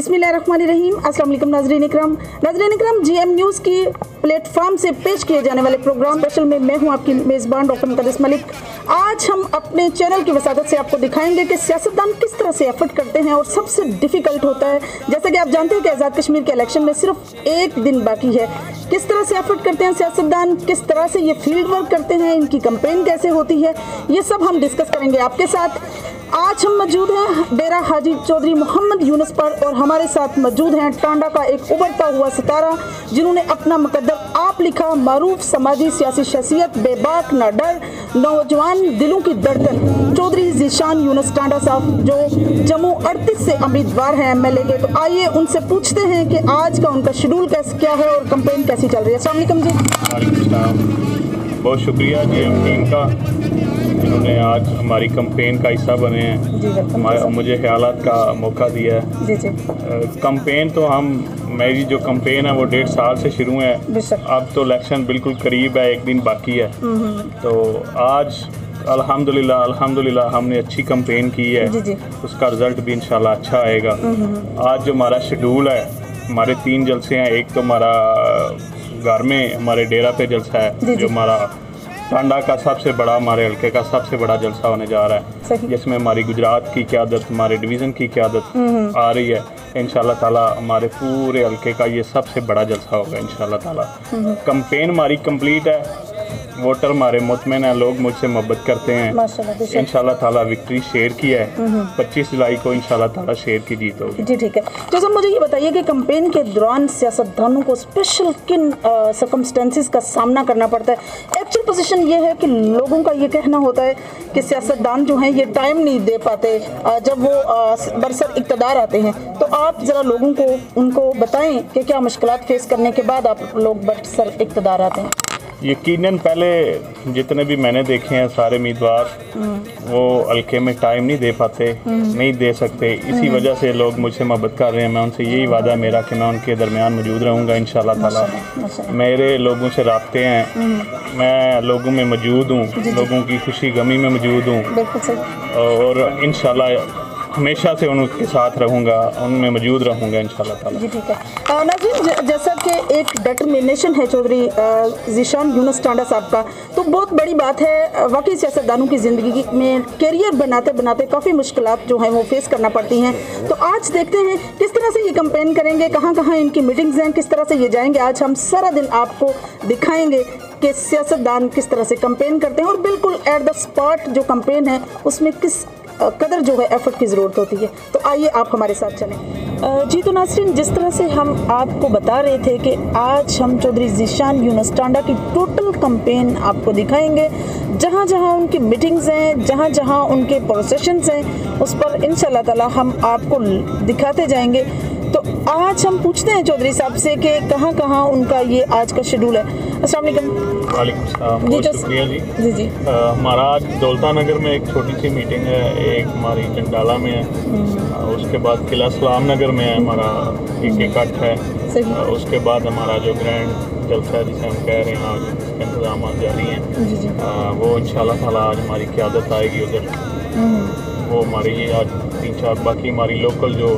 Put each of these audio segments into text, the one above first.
अस्सलाम वालेकुम नाजरीन इकराम। नाजरीन इकराम जीएम न्यूज़ की प्लेटफॉर्म से पेश किए जाने वाले प्रोग्राम स्पेशल में मैं हूँ आपकी मेज़बान डॉक्टर मुकदस मलिक। आज हम अपने चैनल की वसादत से आपको दिखाएँगे कि सियासतदान किस तरह से एफर्ट करते हैं और सबसे डिफ़िकल्ट होता है। जैसा कि आप जानते हैं कि आज़ाद कश्मीर के इलेक्शन में सिर्फ़ एक दिन बाकी है। किस तरह से एफर्ट करते हैं सियासतदान? किस तरह से ये फ़ील्ड वर्क करते हैं? इनकी कंपेन कैसे होती है? ये सब हम डिस्कस करेंगे आपके साथ। आज हम मौजूद हैं डेरा हाजी चौधरी मोहम्मद यूनुस पर और हमारे साथ मौजूद हैं टांडा का एक उबरता हुआ सितारा, जिन्होंने अपना मुकद्दर आप लिखा मरूफ समाजी सियासी शख्सियत बेबाक न डर नौजवान दिलों की धड़कन। चौधरी जीशान यूनुस टांडा साहब जो जम्मू अड़तीस से उम्मीदवार हैं एम के तो आइए उनसे पूछते हैं कि आज का उनका शेड्यूल कैसे क्या है और कंपेन कैसी चल रही है। असलम जी। बहुत शुक्रिया जी एम टीम का जिन्होंने आज हमारी कंपेन का हिस्सा बने हैं। मुझे ख्याल का मौका दिया है। कंपेन तो हम मेरी जो कंपेन है वो डेढ़ साल से शुरू है। अब तो इलेक्शन बिल्कुल करीब है एक दिन बाकी है। तो आज अल्हम्दुलिल्लाह अल्हम्दुलिल्लाह हमने अच्छी कंपेन की है। जी जी। उसका रिज़ल्ट भी इंशाल्लाह अच्छा आएगा। आज जो हमारा शेड्यूल है हमारे तीन जलसे हैं। एक तो हमारा घर में हमारे डेरा पे जलसा है जी। जो। हमारा टांडा का सबसे बड़ा हमारे हल्के का सबसे बड़ा जलसा होने जा रहा है। जिसमें हमारी गुजरात की क्यादत हमारे डिवीज़न की क्यादत आ रही है। इन ताला हमारे पूरे हल्के का ये सबसे बड़ा जलसा होगा इन ताला। कंपेन हमारी कंप्लीट है। वोटर हमारे मुतमिन है लोग मुझसे मोहब्बत करते हैं। इन ताला विक्ट्री शेयर की है। पच्चीस जुलाई को इंशाल्लाह ताला शेयर की जीत होगी। जी ठीक है। जैसे मुझे ये बताइए कि कंपेन के दौरान सियासतदानों को स्पेशल किन सर्कमस्टेंसेस का सामना करना पड़ता है? एक्चुअल पोजीशन ये है कि लोगों का ये कहना होता है कि सियासतदान जो हैं, ये टाइम नहीं दे पाते। जब वो बरसर इकतदार आते हैं तो आप ज़रा लोगों को, उनको बताएँ कि क्या मुश्किल फेस करने के बाद आप लोग बरसर इकतदार आते हैं। यकीनन पहले जितने भी मैंने देखे हैं सारे उम्मीदवार वो हल्के में टाइम नहीं दे पाते नहीं दे सकते। इसी वजह से लोग मुझसे मोहब्बत कर रहे हैं। मैं उनसे यही वादा मेरा कि मैं उनके दरमियान मौजूद रहूँगा इन ताला। मेरे लोगों से रबते हैं। मैं लोगों में मौजूद हूँ लोगों की खुशी गमी में मौजूद हूँ। और इन हमेशा से उनके साथ रहूँगा उनमें मौजूद रहूँगा इन ताला। जी, ठीक है। नाज़रीन जैसा कि एक डिटर्मिनेशन है चौधरी जीशान यूनस टांडा साहब का तो बहुत बड़ी बात है वाकई सियासतदानों की ज़िंदगी में करियर बनाते बनाते काफ़ी मुश्किल जो हैं वो फेस करना पड़ती हैं। तो आज देखते हैं किस तरह से ये कंपेन करेंगे कहाँ कहाँ इनकी मीटिंग्स हैं, किस तरह से ये जाएँगे, आज हम सारा दिन आपको दिखाएँगे कि सियासतदान किस तरह से कंपेन करते हैं और बिल्कुल एट द स्पॉट जो कंपेन है, उसमें किस कदर जो है एफर्ट की ज़रूरत होती है। तो आइए आप हमारे साथ चलें। जी तो नासरीन, जिस तरह से हम आपको बता रहे थे कि आज हम चौधरी जीशान यूनस टांडा की टोटल कंपेन आपको दिखाएँगे। जहाँ जहाँ उनकी मीटिंग्स हैं, जहाँ जहाँ उनके प्रोसेशंस हैं, उस पर इन ताला हम आपको दिखाते जाएँगे। तो आज हम पूछते हैं चौधरी साहब से कि कहाँ कहाँ उनका ये आज का शेड्यूल है। अस्सलाम वालेकुम। वालेकुम जी शुक्रिया जी। जी जी। हमारा आज दौलता नगर में एक छोटी सी मीटिंग है। एक हमारी जंडाला में है। उसके बाद किला सलाम नगर में है हमारा। एक इकट्ठ है। उसके बाद हमारा जो ग्रैंड जलसा जिसे हम कह रहे हैं आज उसके इंतज़ाम जारी हैं। वो इन ताला आज हमारी क्यादत आएगी उधर। वो हमारी आज तीन चार बाकी हमारी लोकल जो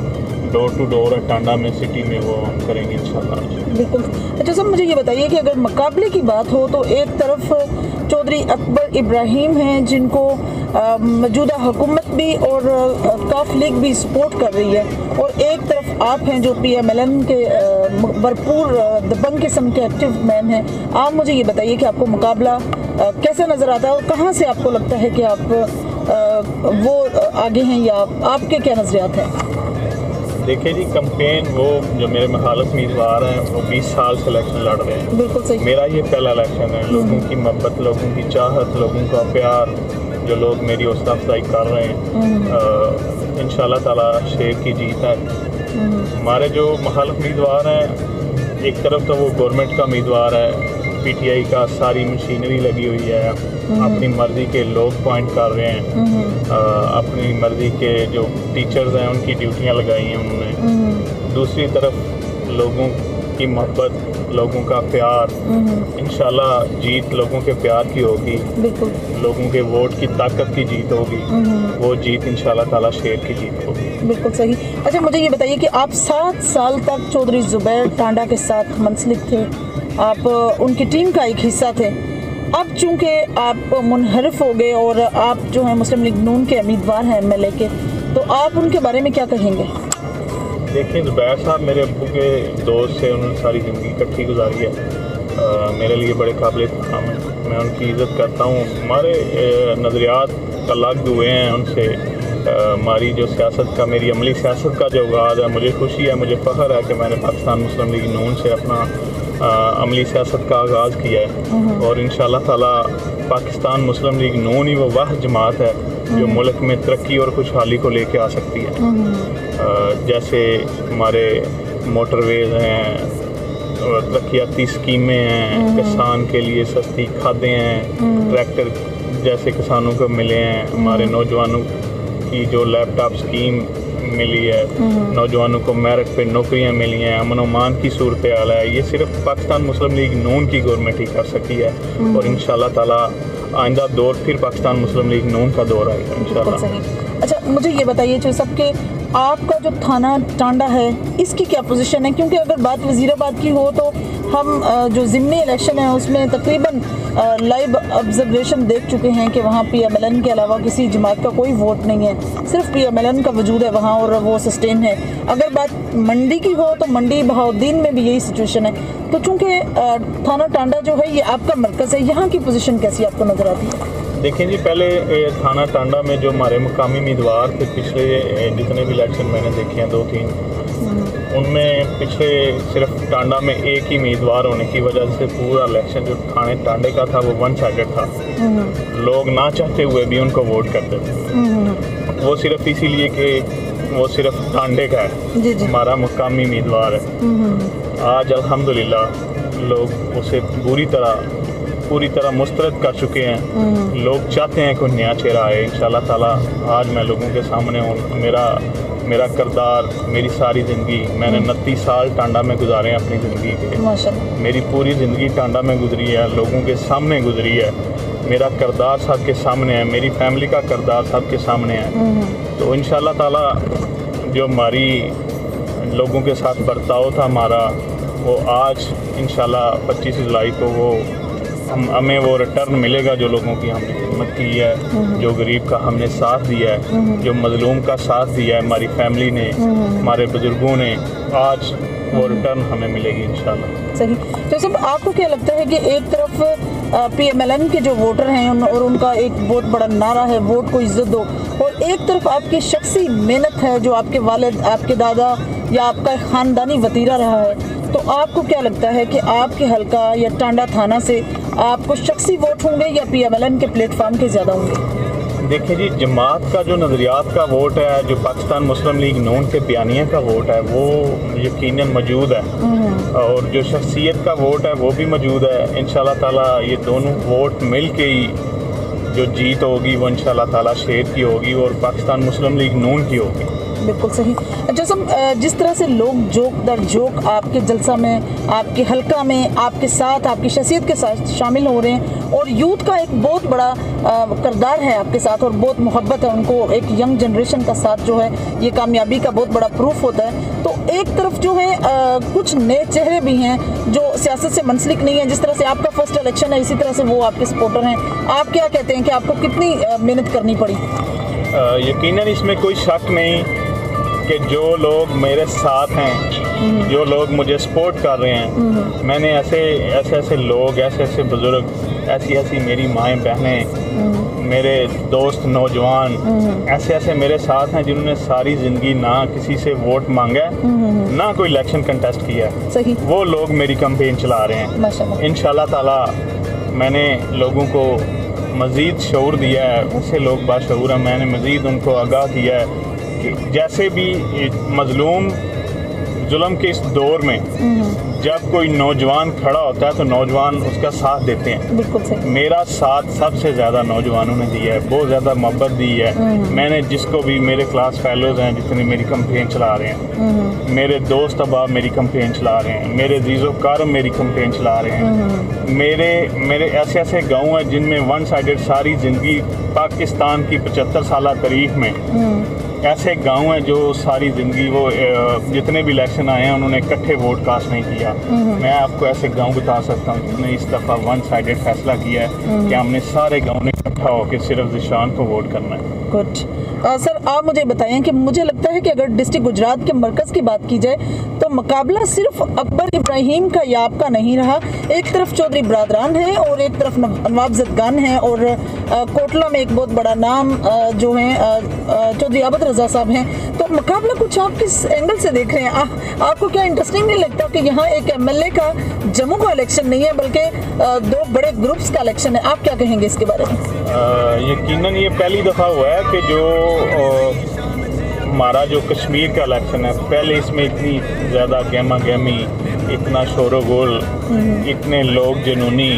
डोर टू डोर टांडा में सिटी में वो हम करेंगे इन बिल्कुल। अच्छा सर मुझे ये बताइए कि अगर मुकाबले की बात हो तो एक तरफ़ चौधरी अकबर इब्राहिम हैं, जिनको मौजूदा हुकूमत भी और काफ लीग भी सपोर्ट कर रही है, और एक तरफ़ आप हैं जो पी एम एल एन के भरपूर दबंग किस्म के एक्टिव मैन हैं। आप मुझे ये बताइए कि आपको मुकाबला कैसे नज़र आता है और कहाँ से आपको लगता है कि आप वो आगे हैं या आपके क्या नज़रियात हैं? देखिए जी कंपेन वो जो मेरे मुखालफ उम्मीदवार हैं वो 20 साल से इलेक्शन लड़ रहे हैं। बिल्कुल सही। मेरा ये पहला इलेक्शन है। लोगों की मोहब्बत लोगों की चाहत लोगों का प्यार जो लोग मेरी हौसला अफजाई कर रहे हैं इन ताला शेर की जीत है। हमारे जो मुखालफ उम्मीदवार हैं एक तरफ़ तो वो गवर्नमेंट का उम्मीदवार है पीटीआई का सारी मशीनरी लगी हुई है। अपनी मर्ज़ी के लोग पॉइंट कर रहे हैं। अ, अपनी मर्ज़ी के जो टीचर्स हैं उनकी ड्यूटियाँ लगाई हैं उन्होंने। दूसरी तरफ़ लोगों की मोहब्बत लोगों का प्यार इंशाल्लाह जीत लोगों के प्यार की होगी। बिल्कुल। लोगों के वोट की ताकत की जीत होगी। वो जीत इंशाल्लाह ताला शेर की जीत होगी। बिल्कुल सही। अच्छा मुझे ये बताइए कि आप सात साल तक चौधरी जुबैर टांडा के साथ मुंसलिक थे। आप उनकी टीम का एक हिस्सा थे। अब चूँकि आप मुनहरफ हो गए और आप जो है मुस्लिम लीग नून के उम्मीदवार हैं एमएलए के तो आप उनके बारे में क्या कहेंगे? देखिए जुबैर साहब मेरे अबू के दोस्त से उन्होंने सारी ज़िंदगी इकट्ठी गुजारी है। अ, मेरे लिए बड़े काबिल इत्तहाम हैं। मैं उनकी इज़्ज़त करता हूँ। हमारे नज़रियात अलग हुए हैं उनसे। हमारी जो सियासत का मेरी अमली सियासत का जो आगाज़ है मुझे खुशी है मुझे फ़ख्र है कि मैंने पाकिस्तान मुस्लिम लीग नून से अपना अमली सियासत का आगाज़ किया है। और इन ताला पाकिस्तान मुस्लिम लीग नून ही वो वाह जमात है जो मुल्क में तरक्की और खुशहाली को लेके आ सकती है। अ, जैसे हमारे मोटरवेज हैं तरक्याती स्कीमें हैं किसान के लिए सस्ती खादें हैं ट्रैक्टर जैसे किसानों को मिले हैं। हमारे नौजवानों की जो लैपटॉप स्कीम मिली है। नौजवानों को मेरिट पे नौकरियाँ मिली हैं। अमन अमान की सूरत हाल है। ये सिर्फ़ पाकिस्तान मुस्लिम लीग नून की गवर्नमेंट ही कर सकी है। और इन ताला आइंदा दौर फिर पाकिस्तान मुस्लिम लीग नून का दौर आएगा इन अच्छा मुझे ये बताइए जो सबके आपका जो थाना टांडा है, इसकी क्या पोजीशन है? क्योंकि अगर बात वजीराबाद की हो तो हम जो ज़िमनी इलेक्शन है, उसमें तकरीबन लाइव ऑब्जर्वेशन देख चुके हैं कि वहाँ पी एम एल एन के अलावा किसी जमात का कोई वोट नहीं है। सिर्फ़ पी एम एल एन का वजूद है वहाँ और वो सस्टेन है। अगर बात मंडी की हो तो मंडी बहाउद्दीन में भी यही सिचुएशन है। तो चूँकि थाना टांडा जो है, ये आपका मरकज़ है, यहाँ की पोजीशन कैसी आपको नज़र आती है? देखिए जी पहले थाना टांडा में जो हमारे मुकामी उम्मीदवार थे पिछले जितने भी इलेक्शन मैंने देखे हैं दो तीन उनमें पिछले सिर्फ़ टांडा में एक ही उम्मीदवार होने की वजह से पूरा इलेक्शन जो थाने टांडे का था वो वन साइडेड था लोग ना चाहते हुए भी उनको वोट करते थे। वो सिर्फ़ इसीलिए कि वो सिर्फ़ टांडे का है। हमारा मुकामी उम्मीदवार है। आज अल्हम्दुलिल्लाह लोग उसे पूरी तरह पूरी तरह मुस्तरद कर चुके हैं। लोग चाहते हैं कोई नया चेहरा आए। इंशाल्लाह ताला आज मैं लोगों के सामने हूँ। मेरा मेरा करदार मेरी सारी ज़िंदगी मैंने उनतीस साल टांडा में गुजारे हैं अपनी ज़िंदगी के। मेरी पूरी ज़िंदगी टांडा में गुजरी है लोगों के सामने गुजरी है। मेरा करदार साहब के सामने है मेरी फैमिली का करदार साहब के सामने है। तो इन ताला जो हमारी लोगों के साथ बर्ताव था हमारा वो आज इन 25 जुलाई को वो हम हमें वो रिटर्न मिलेगा जो लोगों की हमने खिदमत की है जो गरीब का हमने साथ दिया है जो मजलूम का साथ दिया है हमारी फैमिली ने हमारे बुज़ुर्गों ने आज वो रिटर्न हमें मिलेगी इंशाल्लाह। सही। तो सब आपको क्या लगता है कि एक तरफ़ पी एम एल एन के जो वोटर हैं उन, और उनका एक बहुत बड़ा नारा है वोट को इज़्ज़त दो और एक तरफ़ आपकी शख्सी मेहनत है जो आपके वालिद आपके दादा या आपका ख़ानदानी वतीरा रहा है तो आपको क्या लगता है कि आपके हलका या टांडा थाना से आपको शख्सी वोट होंगे या पी एम एल एन के प्लेटफॉर्म के ज़्यादा होंगे? देखिए जी जमात का जो नज़रियात का वोट है जो पाकिस्तान मुस्लिम लीग नून के बयानिया का वोट है वो यकीन मौजूद है। और जो शख्सियत का वोट है वो भी मौजूद है। इन ताला ये दोनों वोट मिल के ही जो जीत होगी वो इन ताला शेर की होगी और पाकिस्तान मुस्लिम लीग नून की होगी। बिल्कुल सही। अच्छा सब जिस तरह से लोग जोक दर जोक आपके जलसा में आपके हलका में आपके साथ आपकी शख्सियत के साथ शामिल हो रहे हैं और यूथ का एक बहुत बड़ा करदार है आपके साथ और बहुत मोहब्बत है उनको एक यंग जनरेशन का साथ जो है ये कामयाबी का बहुत बड़ा प्रूफ होता है। तो एक तरफ़ जो है अ, कुछ नए चेहरे भी हैं जो सियासत से मंसलिक नहीं है जिस तरह से आपका फ़र्स्ट इलेक्शन है इसी तरह से वो आपके सपोर्टर हैं। आप क्या कहते हैं कि आपको कितनी मेहनत करनी पड़ी? यकीनन इसमें कोई शक नहीं कि जो लोग मेरे साथ हैं जो लोग मुझे सपोर्ट कर रहे हैं मैंने ऐसे ऐसे ऐसे लोग ऐसे ऐसे बुज़ुर्ग ऐसी ऐसी मेरी माएँ बहनें मेरे दोस्त नौजवान ऐसे ऐसे मेरे साथ हैं जिन्होंने सारी ज़िंदगी ना किसी से वोट मांगा ना कोई इलेक्शन कंटेस्ट किया है। सही। वो लोग मेरी कंपेन चला रहे हैं। इन ताला मैंने लोगों को मज़ीद शूर दिया है। उससे लोग बाशूर हैं मैंने मज़ीद उनको आगाह किया है। जैसे भी मज़लूम जुल्म के इस दौर में जब कोई नौजवान खड़ा होता है तो नौजवान उसका साथ देते हैं। बिल्कुल सही। मेरा साथ सबसे ज़्यादा नौजवानों ने दिया है बहुत ज़्यादा मोहब्बत दी है। मैंने जिसको भी मेरे क्लास फेलोज हैं जितने मेरी कंपेन चला रहे हैं मेरे दोस्त अबाब मेरी कंपेन चला रहे हैं मेरे जीजो कारम मेरी कंपेन चला रहे हैं। मेरे मेरे ऐसे ऐसे गाँव हैं जिनमें वन साइड सारी ज़िंदगी पाकिस्तान की पचहत्तर साल तारीख में ऐसे गाँव हैं जो सारी ज़िंदगी वो जितने भी इलेक्शन आए हैं उन्होंने इकट्ठे वोट कास्ट नहीं किया। मैं आपको ऐसे गाँव बता सकता हूँ जिसने इस दफ़ा वन साइडेड फैसला किया है कि हमने सारे गाँव ने इकट्ठा होकर सिर्फ़ जिशान को वोट करना है। कुछ आप मुझे बताएँ कि मुझे लगता है कि अगर डिस्ट्रिक्ट गुजरात के मरकज़ की बात की जाए तो मुकाबला सिर्फ़ अकबर इब्राहिम का या आपका नहीं रहा। एक तरफ़ चौधरी बरदरान है और एक तरफ़ नव- नवाब जदगान है और कोटला में एक बहुत बड़ा नाम जो है चौधरी आबद रजा साहब हैं। तो मुकाबला कुछ आप किस एंगल से देख रहे हैं? आ, आपको क्या इंटरेस्टिंग नहीं लगता कि यहाँ एक एमएलए का जम्मू का इलेक्शन नहीं है बल्कि दो बड़े ग्रुप्स का इलेक्शन है? आप क्या कहेंगे इसके बारे में? यकीनन ये पहली दफ़ा हुआ है कि जो हमारा जो कश्मीर का इलेक्शन है पहले इसमें इतनी ज़्यादा गहमा गहमी इतना शोर गोल इतने लोग जुनूनी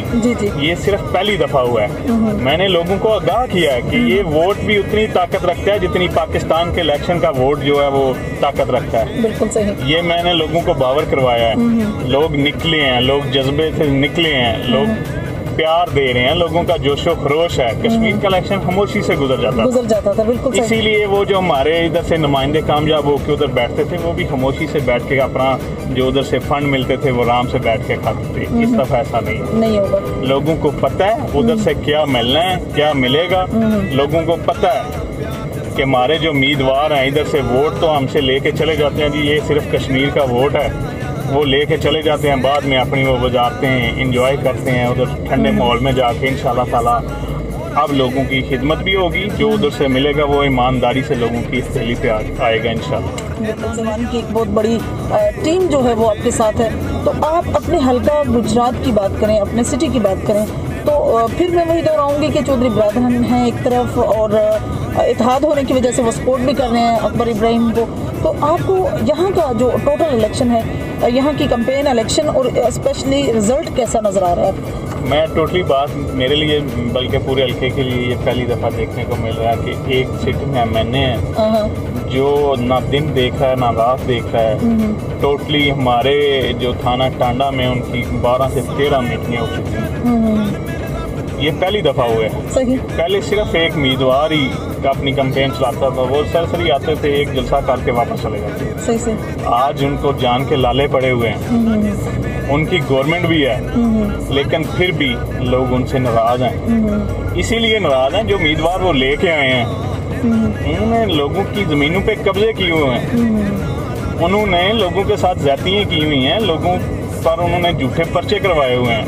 ये सिर्फ़ पहली दफ़ा हुआ है। मैंने लोगों को आगाह किया है कि ये वोट भी उतनी ताकत रखता है जितनी पाकिस्तान के इलेक्शन का वोट जो है वो ताकत रखता है। बिल्कुल सही। ये मैंने लोगों को बावर करवाया है। लोग निकले हैं लोग जज्बे से निकले हैं लोग प्यार दे रहे हैं लोगों का जोशो खरोश है। कश्मीर का इलेक्शन खामोशी से गुजर जाता गुजर जाता था बिल्कुल इसीलिए वो जो हमारे इधर से नुमाइंदे कामयाब होकर उधर बैठते थे वो भी खामोशी से बैठ के अपना जो उधर से फंड मिलते थे वो आराम से बैठ के खाते थे। इस दफ़ा ऐसा नहीं नहीं होगा। लोगों को पता है उधर से क्या मिलना है क्या मिलेगा। लोगों को पता है कि हमारे जो उम्मीदवार हैं इधर से वोट तो हमसे लेके चले जाते हैं। जी ये सिर्फ़ कश्मीर का वोट है। वो लेके चले जाते हैं बाद में अपनी वो बजाते हैं इंजॉय करते हैं उधर ठंडे माहौल में जाके इन ताला अब लोगों की खिदमत भी होगी जो उधर से मिलेगा वो ईमानदारी से लोगों की थैली पे आ- आएगा इन जवान की एक बहुत बड़ी टीम जो है वो आपके साथ है। तो आप अपने हल्का गुजरात की बात करें अपने सिटी की बात करें तो फिर मैं वही दोहराऊँगी कि चौधरी बरादरन हैं एक तरफ़ और इतिहाद होने की वजह से वो सपोर्ट भी कर रहे हैं अकबर इब्राहिम को। तो आपको यहाँ का जो टोटल इलेक्शन है यहाँ की कंपेन इलेक्शन और स्पेशली रिज़ल्ट कैसा नज़र आ रहा है? मैं टोटली बात मेरे लिए बल्कि पूरे हल्के के लिए ये पहली दफ़ा देखने को मिल रहा है कि एक सिटी में एम एन जो ना दिन देख रहा है ना रात देख रहा है टोटली हमारे जो थाना टांडा में उनकी 12 से 13 मीटिंग हो चुकी हैं। ये पहली दफ़ा हुआ है। सही पहले सिर्फ़ एक उम्मीदवार ही का अपनी कंपेन चलाता था वो सरसरी आते थे एक जलसा करके वापस चले जाते सही से। आज उनको जान के लाले पड़े हुए हैं। उनकी गवर्नमेंट भी है लेकिन फिर भी लोग उनसे नाराज़ हैं। इसीलिए नाराज़ हैं जो उम्मीदवार वो लेके आए हैं। उन्होंने लोगों की ज़मीनों पे कब्जे किए हुए हैं। उन्होंने लोगों के साथ ज्यादतियाँ की हुई हैं लोगों पर उन्होंने झूठे पर्चे करवाए हुए हैं।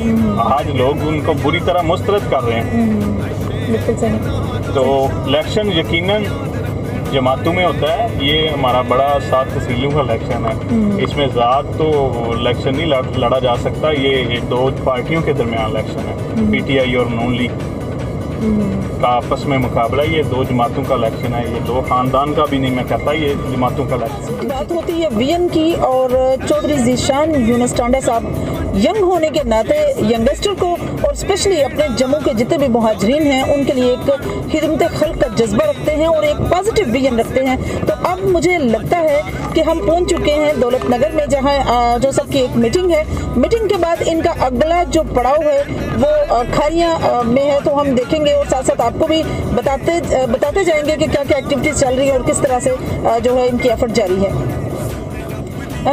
आज लोग उनको बुरी तरह मुस्तरद कर रहे हैं। तो इलेक्शन यकीनन जमातों में होता है। ये हमारा बड़ा सात तहसीलों का इलेक्शन है। इसमें ज़्यादा तो इलेक्शन नहीं लड़ा जा सकता। ये ये दो पार्टियों के दरमियान इलेक्शन है। पीटीआई और नून लीग। का आपस में मुकाबला ये दो जमातों का इलेक्शन है ये दो खानदान का भी नहीं मैं कहता ये जमातों का इलेक्शन बात होती है वीएन की और चौधरी जीशान यूनस टांडा साहब यंग होने के नाते यंगस्टर को और स्पेशली अपने जम्मू के जितने भी महाजरीन हैं उनके लिए एक खिदमत खल का जज्बा रखते हैं और एक पॉजिटिव विजन रखते हैं। तो अब मुझे लगता है कि हम पहुँच चुके हैं दौलत नगर में, जहाँ जो सबकी एक मीटिंग है। मीटिंग के बाद इनका अगला जो पड़ाव है, वो खारियाँ में है तो हम देखेंगे और साथ साथ आपको भी बताते बताते जाएँगे कि क्या क्या एक्टिविटीज़ चल रही है और किस तरह से जो है इनकी एफर्ट जारी है।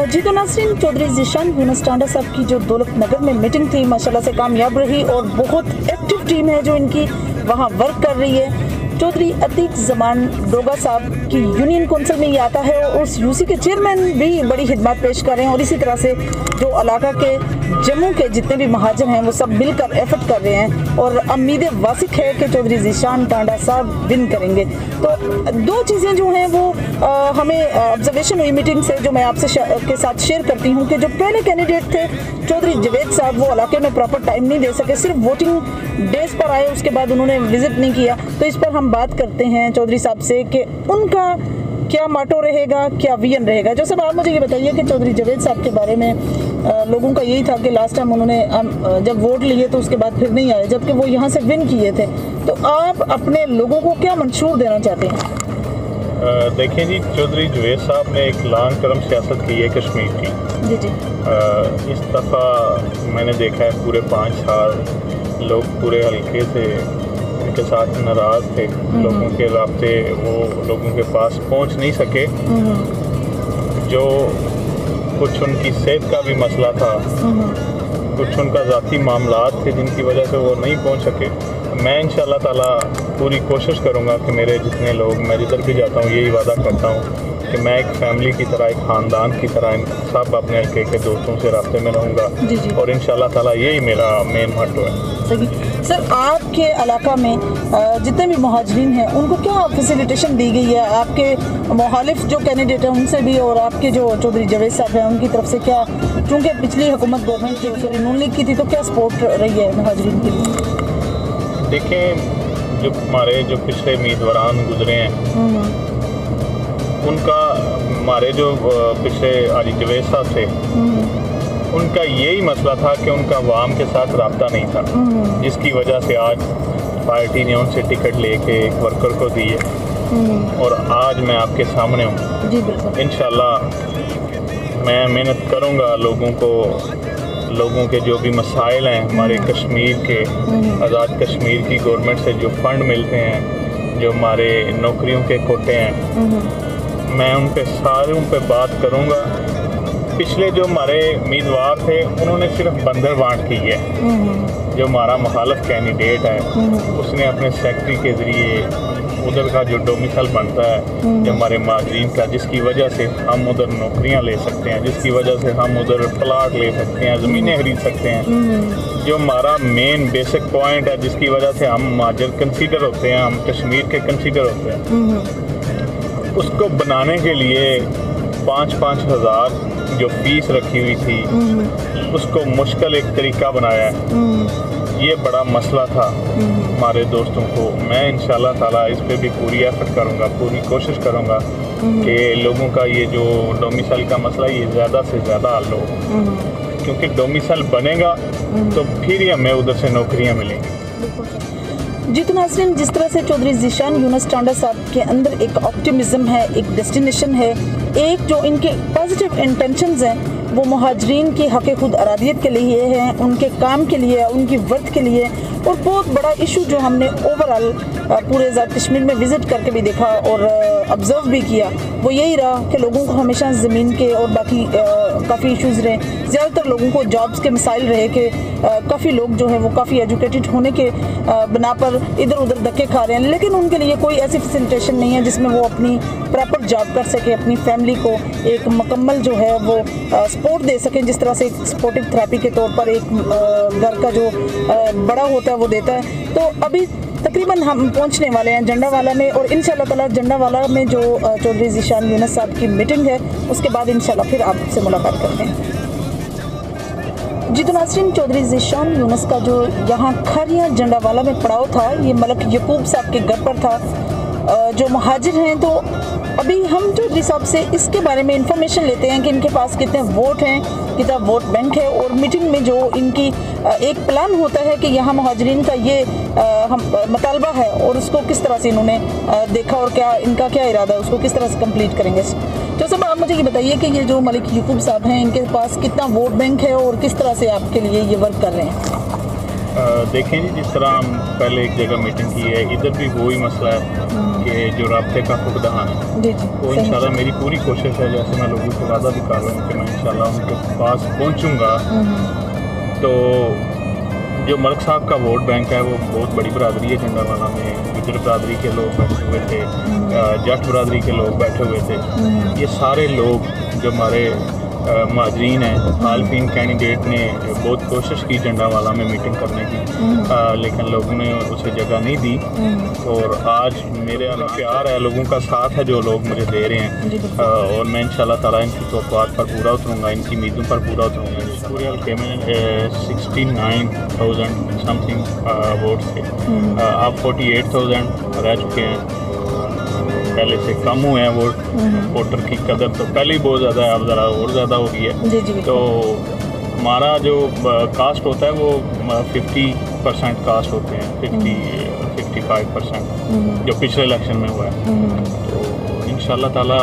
जी तो नासरीन चौधरी जीशान यूनस टांडा साहब की जो दौलत नगर में मीटिंग थी, माशाल्लाह से कामयाब रही और बहुत एक्टिव टीम है जो इनकी वहाँ वर्क कर रही है। चौधरी अतीक जमान डोगा साहब की यूनियन काउंसिल में ये आता है और उस यूसी के चेयरमैन भी बड़ी खिदमत पेश कर रहे हैं और इसी तरह से जो इलाका के जम्मू के जितने भी महाजन हैं वो सब मिलकर एफर्ट कर रहे हैं और उम्मीद वासिक है कि चौधरी जीशान टांडा साहब विन करेंगे। तो दो चीज़ें जो हैं वो अ, हमें ऑब्जर्वेशन हुई मीटिंग से जो मैं आपसे के साथ शेयर करती हूँ कि जो पहले कैंडिडेट थे चौधरी जवेद साहब वो इलाके में प्रॉपर टाइम नहीं दे सके सिर्फ़ वोटिंग डेज़ पर आए उसके बाद उन्होंने विज़िट नहीं किया। तो इस पर हम बात करते हैं चौधरी साहब से कि उनका क्या माटो रहेगा क्या विजन रहेगा? जो सब आप मुझे ये बताइए कि चौधरी जावेद साहब के बारे में लोगों का यही था कि लास्ट टाइम उन्होंने जब वोट लिए तो उसके बाद फिर नहीं आए जबकि वो यहाँ से विन किए थे। तो आप अपने लोगों को क्या मंशूर देना चाहते हैं? देखिए जी चौधरी जुवेद साहब ने एक लॉन्ग टर्म सियासत की है कश्मीर की। जी जी। अ, इस दफ़ा मैंने देखा है पूरे पाँच साल लोग पूरे हल्के से उनके साथ नाराज़ थे। लोगों के रबते वो लोगों के पास पहुँच नहीं सके। जो कुछ उनकी सेहत का भी मसला था कुछ उनका ज़ाती मामला थे जिनकी वजह से वो नहीं पहुँच सके। मैं इन ताला पूरी कोशिश करूँगा कि मेरे जितने लोग मैं जिधर भी जाता हूँ यही वादा करता हूँ कि मैं एक फैमिली की तरह एक ख़ानदान की तरह इन सब अपने हल्के के दोस्तों से रबते में रहूँगा। और इन ताला यही मेरा मेन मोटो है। सर आपके इलाका में जितने भी महाजरीन हैं उनको क्या फैसिलिटेशन दी गई है? आपके मुखालिफ जो कैंडिडेट हैं उनसे भी और आपके जो चौधरी जावेद साहब हैं उनकी तरफ़ से क्या चूँकि पिछली हुकूमत गवर्नमेंट की सॉरी नून लीग की थी तो क्या सपोर्ट रही है महाजरीन के? लिए देखें जो हमारे जो पिछले उम्मीदवार गुजरे हैं उनका हमारे जो पिछले आजी जवेद साहब थे उनका यही मसला था कि उनका वाम के साथ रबता नहीं था। जिसकी वजह से आज पार्टी ने उनसे टिकट लेके एक वर्कर को दी है। और आज मैं आपके सामने हूँ। इन मैं मेहनत करूँगा लोगों को लोगों के जो भी मसाइल हैं हमारे कश्मीर के आज़ाद कश्मीर की गवर्नमेंट से जो फंड मिलते हैं जो हमारे नौकरियों के कोटे हैं मैं उन पे सारों पे बात करूँगा। पिछले जो हमारे उम्मीदवार थे उन्होंने सिर्फ़ बंदर बांट की है। जो हमारा मुखालफ कैंडिडेट है उसने अपने सेक्रेटरी के ज़रिए उधर का जो डोमिसल बनता है जो हमारे माजरीन का जिसकी वजह से हम उधर नौकरियाँ ले सकते हैं जिसकी वजह से हम उधर प्लाट ले सकते हैं ज़मीनें खरीद सकते हैं। जो हमारा मेन बेसिक पॉइंट है जिसकी वजह से हम माजर कंसीडर होते हैं हम कश्मीर के कंसीडर होते हैं। उसको बनाने के लिए पाँच पाँच हज़ार जो फ़ीस रखी हुई थी उसको मुश्किल एक तरीका बनाया। है ये बड़ा मसला था हमारे दोस्तों को। मैं इन ताला इस पर भी पूरी एफर्ट करूँगा पूरी कोशिश करूँगा कि लोगों का ये जो डोमिसल का मसला ये ज़्यादा से ज़्यादा हल हो। क्योंकि डोमिसल बनेगा तो फिर ही हमें उधर से नौकरियाँ मिलेंगी। जी तो नाजरीन जिस तरह से चौधरी जीशान यूनस टांडा साहब के अंदर एक ऑप्टिमिज्म है, एक डेस्टिनेशन है, एक जो इनके पॉजिटिव इंटेंशंस हैं, वो महाजरीन की हक खुद अरादियत के लिए हैं, उनके काम के लिए, उनकी वर्थ के लिए और बहुत बड़ा इशू जो हमने ओवरऑल पूरे कश्मीर में विज़िट करके भी देखा और ऑब्ज़र्व भी किया, वो यही रहा कि लोगों को हमेशा ज़मीन के और बाकी काफ़ी इश्यूज़ रहे। ज़्यादातर लोगों को जॉब्स के मिसाइल रहे कि काफ़ी लोग जो है वो काफ़ी एजुकेटेड होने के बना पर इधर उधर धक्के खा रहे हैं। लेकिन उनके लिए कोई ऐसी फैसिलिटेशन नहीं है जिसमें वो अपनी प्रॉपर जॉब कर सके, अपनी फैमिली को एक मकम्मल जो है वो सपोर्ट दे सकें, जिस तरह से एक सपोर्टिव थेरेपी के तौर पर एक घर का जो बड़ा होता है वो देता है। तो अभी तकरीबन हम पहुँचने वाले हैं झंडा वाला में और इन ताला झंडावाला में जो चौधरी जीशान यूनस साहब की मीटिंग है, उसके बाद इन फिर आपसे मुलाकात करते हैं। जी तो नासरीन, चौधरी जीशान यूनस का जो यहाँ खरिया झंडावाला में पड़ाव था, ये मलक यकूब साहब के घर पर था। जो महाजिर हैं तो अभी हम चौधरी साहब से इसके बारे में इंफॉर्मेशन लेते हैं कि इनके पास कितने वोट हैं, कितना वोट बैंक है, और मीटिंग में जो इनकी एक प्लान होता है कि यहाँ महाजरीन का ये हम मतालबा है, और उसको किस तरह से इन्होंने देखा और क्या, इनका क्या इरादा है, उसको किस तरह से कंप्लीट करेंगे। तो सब आप मुझे ये बताइए कि ये जो मलिक यूकुब साहब हैं, इनके पास कितना वोट बैंक है, और किस तरह से आपके लिए ये वर्क कर रहे हैं? देखें जी जिस तरह हम पहले एक जगह मीटिंग की है इधर भी वही मसला है कि जो रबते का फुकदहान है तो। इंशाल्लाह मेरी पूरी कोशिश है जैसे मैं लोगों से वादा भी कर रहा हूँ कि मैं इंशाल्लाह उनके पास पहुँचूँगा। तो जो मलक साहब का वोट बैंक है वो बहुत बड़ी बरदरी है झंडावाला में गुजर बरदरी के लोग बैठे हुए थे जट बरदरी के लोग बैठे हुए थे। ये सारे लोग जो हमारे महाजरीन हैं। हालफिन कैंडिडेट ने बहुत कोशिश की झंडावाला में मीटिंग करने की। अ, लेकिन लोगों ने उसे जगह नहीं दी। और आज मेरे अंदर प्यार है लोगों का साथ है जो लोग मुझे दे रहे हैं। अ, और मैं इंशाल्लाह ताला इनकी तोक़ात पर पूरा उतरूँगा इनकी उम्मीदों पर पूरा उतरूँगा। पूरे हल्के में sixty nine thousand something vote थे। अब फोर्टी एट थाउज़ेंड रह चुके हैं। पहले से कम हुए हैं वोट वोटर की कदर तो पहले ही बहुत ज़्यादा है अब ज़रा और ज़्यादा हो गई है। जी जी तो हमारा जो कास्ट होता है वो फिफ्टी परसेंट कास्ट होते हैं फिफ्टी फिफ्टी फाइव परसेंट जो पिछले इलेक्शन में हुआ है। तो इन ताला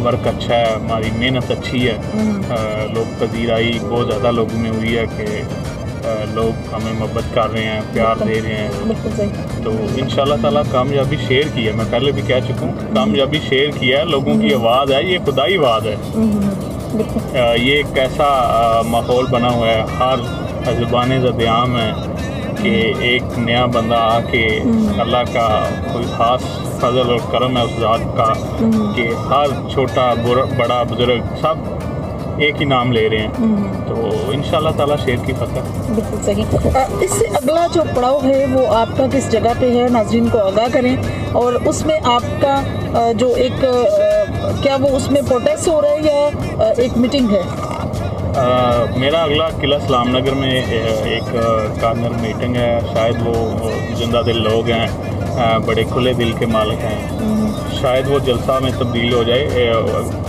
वर्क अच्छा है हमारी मेहनत अच्छी है। लोग पजीराई बहुत ज़्यादा लोगों में हुई है कि लोग हमें मोहब्बत कर रहे हैं प्यार दे रहे हैं। तो इन ताला कामयाबी शेयर की है। मैं पहले भी कह चुका हूँ कामयाबी शेयर की है लोगों की आवाज़ है ये खुदाई आवाज़ है। ये एक ऐसा माहौल बना हुआ है हर ज़ुबान ज़ब्याम है कि एक नया बंदा आके अल्लाह का कोई ख़ास फजल और करम है उस ज़ात का कि हर छोटा बड़ा बुज़ुर्ग सब एक ही नाम ले रहे हैं। तो इन ताला शेर की फतह। बिल्कुल सही। इससे अगला जो पड़ाव है वो आपका किस जगह पे है? नाजरीन को आगाह करें। और उसमें आपका जो एक क्या वो उसमें प्रोटेस्ट हो रहा है या एक मीटिंग है? अ, मेरा अगला किला सलाम नगर में एक कार्नर मीटिंग है। शायद वो ज़िंदा दिल लोग हैं। बड़े खुले दिल के मालिक हैं। शायद वो जलसा में तब्दील हो जाए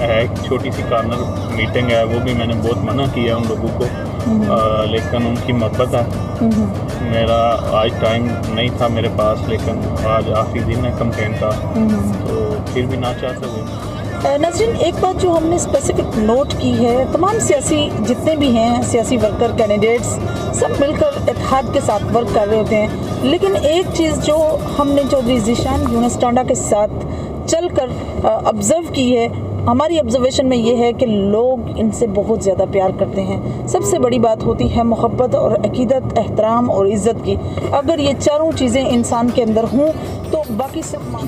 है एक छोटी सी कॉर्नर मीटिंग है वो भी मैंने बहुत मना किया उन लोगों को। आ, लेकिन उनकी मदद है। मेरा आज टाइम नहीं था मेरे पास लेकिन आज आखिरी दिन है कंप्लेन का तो फिर भी ना चाहते हुए। नाज़रीन, एक बात जो हमने स्पेसिफिक नोट की है, तमाम सियासी जितने भी हैं, सियासी वर्कर कैंडिडेट्स सब मिलकर इत्तेहाद के साथ वर्क कर रहे होते हैं। लेकिन एक चीज़ जो हमने चौधरी जीशान यूनस टांडा के साथ चलकर ऑब्ज़र्व की है, हमारी ऑब्जर्वेशन में ये है कि लोग इनसे बहुत ज़्यादा प्यार करते हैं। सबसे बड़ी बात होती है मोहब्बत और अकीदत, एहतराम और इज़्ज़त की। अगर ये चारों चीज़ें इंसान के अंदर हों तो बाकी सब मान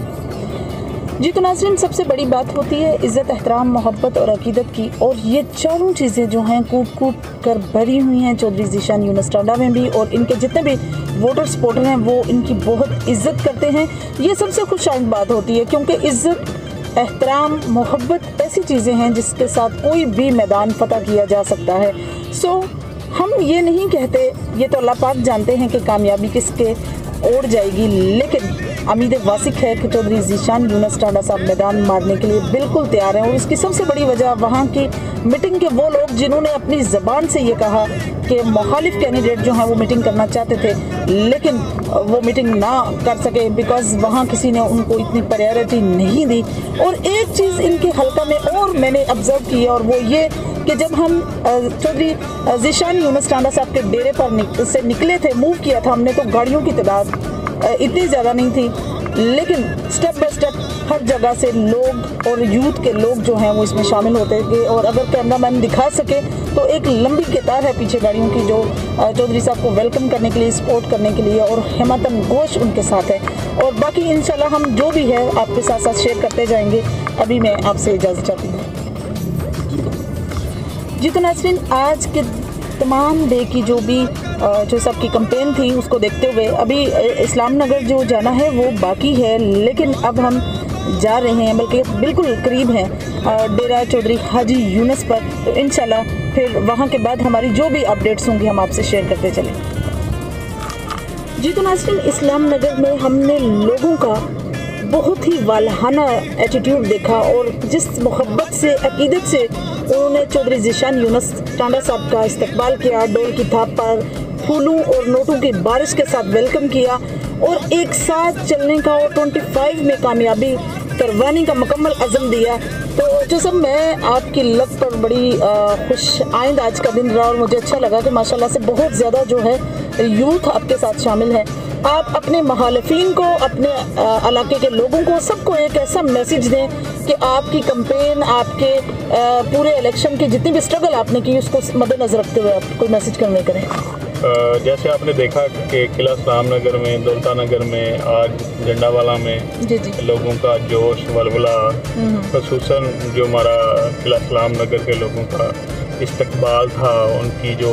जी तो नाजरीन, सबसे बड़ी बात होती है इज़्ज़त, एहतराम, मोहब्बत और अकीदत की। और ये चारों चीज़ें जो हैं कूट कूट कर भरी हुई हैं चौधरी जीशान यूनस टांडा में भी। और इनके जितने भी वोटर सपोर्टर हैं, वो इनकी बहुत इज़्ज़त करते हैं। ये सबसे खुशाइंद बात होती है, क्योंकि इज़्ज़त, एहतराम, मोहब्बत ऐसी चीज़ें हैं जिसके साथ कोई भी मैदान फतह किया जा सकता है। सो हम ये नहीं कहते, ये तो अल्लाह पाक जानते हैं कि कामयाबी किसके ओर जाएगी, लेकिन अमीद वासिक है कि चौधरी जीशान यूनस टांडा साहब मैदान मारने के लिए बिल्कुल तैयार हैं और इसकी सबसे बड़ी वजह वहाँ की मीटिंग के वो लोग जिन्होंने अपनी ज़बान से ये कहा कि मुखालिफ कैंडिडेट जो हैं वो मीटिंग करना चाहते थे लेकिन वो मीटिंग ना कर सके बिकॉज़ वहाँ किसी ने उनको इतनी प्रायोरिटी नहीं दी। और एक चीज़ इनके हल्का में और मैंने ऑब्ज़र्व की और वो ये कि जब हम चौधरी जीशान यूनस टांडा साहब के डेरे पर निक, से निकले थे मूव किया था हमने तो गाड़ियों की तादाद इतनी ज़्यादा नहीं थी। लेकिन स्टेप बाय स्टेप हर जगह से लोग और यूथ के लोग जो हैं वो इसमें शामिल होते गए और अगर कैमरामैन दिखा सके तो एक लंबी कतार है पीछे गाड़ियों की जो चौधरी साहब को वेलकम करने के लिए सपोर्ट करने के लिए और हेमातन घोष उनके साथ है। और बाकी इंशाल्लाह हम जो भी है आपके साथ साथ शेयर करते जाएँगे। अभी मैं आपसे इजाज़त चाहती हूँ। जी तो नाजरीन, आज के तमाम डे की जो भी जो सबकी कंपेन थी, उसको देखते हुए, अभी इस्लाम नगर जो जाना है, वो बाकी है, लेकिन अब हम जा रहे हैं, बल्कि बिल्कुल करीब हैं डेरा चौधरी हाजी यूनस पर। तो इन फिर वहाँ के बाद हमारी जो भी अपडेट्स होंगी, हम आपसे शेयर करते चलें। जी तो नाजरीन, इस्लाम नगर में हमने लोगों का बहुत ही वालहाना एटीट्यूड देखा, और जिस मोहब्बत से, अकीदत से उन्होंने चौधरी जिशान यूनस, टांडा साहब का इस्तकबाल किया, डोल की थाप पर फूलों और नोटों की बारिश के साथ वेलकम किया और एक साथ चलने का और 25 में कामयाबी करवाने का मुकम्मल अज़म दिया। तो जो सब मैं आपकी लक पर बड़ी खुश आइंद आज का दिन रहा और मुझे अच्छा लगा कि माशाल्लाह से बहुत ज़्यादा जो है यूथ आपके साथ शामिल है। आप अपने महालफिन को, अपने इलाके के लोगों को, सबको एक ऐसा मैसेज दें कि आपकी कंपेन आपके पूरे इलेक्शन की जितनी भी स्ट्रगल आपने की, उसको मद्देनजर रखते हुए आप कोई मैसेज करने करें। जैसे आपने देखा कि किला सलाम नगर में दौलता नगर में आज झंडावाला में जी जी। लोगों का जोश वलवला खसूस जो हमारा किला सलाम नगर के लोगों का इस्तकबाल था उनकी जो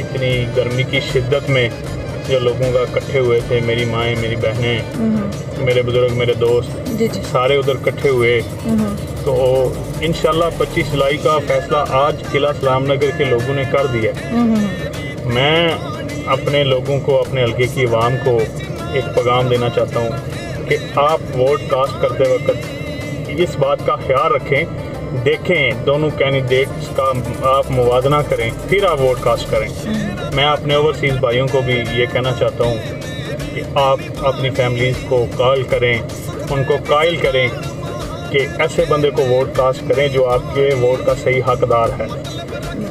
इतनी गर्मी की शिद्दत में जो लोगों का इकट्ठे हुए थे मेरी माएँ मेरी बहनें मेरे बुज़ुर्ग मेरे दोस्त जी जी। सारे उधर इकट्ठे हुए। तो इन 25 जुलाई का फैसला आज किला सलाम नगर के लोगों ने कर दिया। मैं अपने लोगों को, अपने हल्के की आवाम को एक पैगाम देना चाहता हूँ कि आप वोट कास्ट करते वक्त इस बात का ख्याल रखें, देखें दोनों कैंडिडेट्स का आप मुवाजना करें, फिर आप वोट कास्ट करें। मैं अपने ओवरसीज़ भाइयों को भी ये कहना चाहता हूँ कि आप अपनी फैमिलीज़ को कॉल करें, उनको कायल करें कि ऐसे बंदे को वोट कास्ट करें जो आपके वोट का सही हकदार है।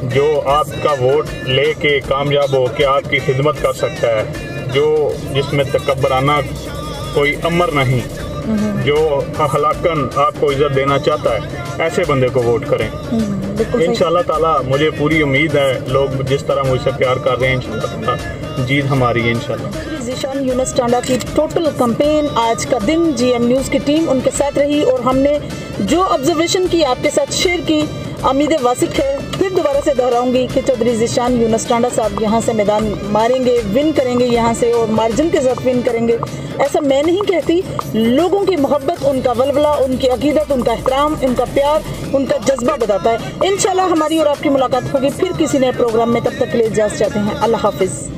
जो आपका वोट लेके कामयाब हो के आपकी खिदमत कर सकता है जो जिसमें तकबराना कोई अमर नहीं जो अखलाकन आपको इज़्ज़त देना चाहता है ऐसे बंदे को वोट करें। इन ताला मुझे पूरी उम्मीद है लोग जिस तरह मुझसे प्यार कर रहे हैं इन जीत हमारी है इंशाल्लाह जीशान यूनस टांडा की टोटल कंपेन आज का दिन जीएम न्यूज़ की टीम उनके साथ रही और हमने जो ऑब्जर्वेशन की आपके साथ शेयर की उम्मीद वासिक है फिर दोबारा से दोहराऊँगी कि चौधरी जिशान यूनस टांडा साहब यहाँ से मैदान मारेंगे विन करेंगे यहाँ से और मार्जिन के साथ विन करेंगे। ऐसा मैं नहीं कहती। लोगों की मोहब्बत, उनका वलवला, उनकी अकीदत, उनका एहतराम, उनका प्यार, उनका जज्बा बताता है। इन हमारी और आपकी मुलाकात होगी फिर किसी नए प्रोग्राम में। तब तक ले इजाज़त चाहते हैं। अल्लाह हाफिज़।